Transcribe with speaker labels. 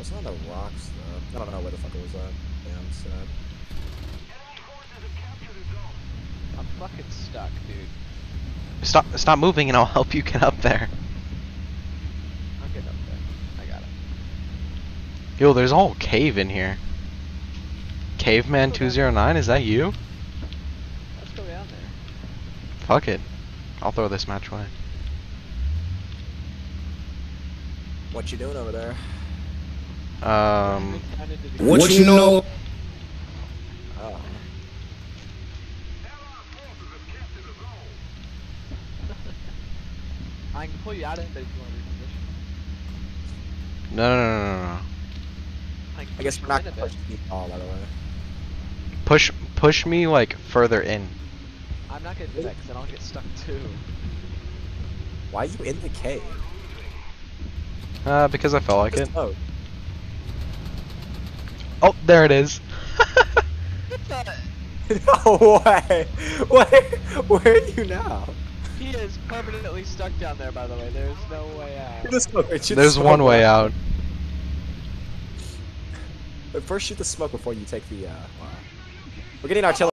Speaker 1: It's not the rocks though. I don't know where the fuck it was at. Damn sad.
Speaker 2: I'm fucking stuck, dude.
Speaker 3: Stop stop moving and I'll help you get up there.
Speaker 2: I'm getting up there. I got it.
Speaker 3: Yo, there's a whole cave in here. Caveman 209, is that you?
Speaker 2: Let's go down there.
Speaker 3: Fuck it. I'll throw this match away.
Speaker 1: What you doing over there?
Speaker 3: Um,
Speaker 2: Kinda did the-
Speaker 4: What you know?
Speaker 1: Oh.
Speaker 2: I can pull you out of it if you want to reposition.
Speaker 3: no, no, no, no, no.
Speaker 2: I,
Speaker 1: I guess we're not gonna
Speaker 2: bit.
Speaker 1: push the ball, by the way.
Speaker 3: Push, push me like further in.
Speaker 2: I'm not gonna do that because then I'll get stuck too.
Speaker 1: Why are you in the cave?
Speaker 3: Uh, because I felt like it.
Speaker 1: Just load.
Speaker 3: Oh, there it is.
Speaker 1: no way! Where, where are you now?
Speaker 2: He is permanently stuck down there, by the way. There's no way out.
Speaker 1: Shoot the smoke. The
Speaker 3: There's
Speaker 1: smoke
Speaker 3: one way out.
Speaker 1: But first shoot the smoke before you take the, uh. We're getting artillery.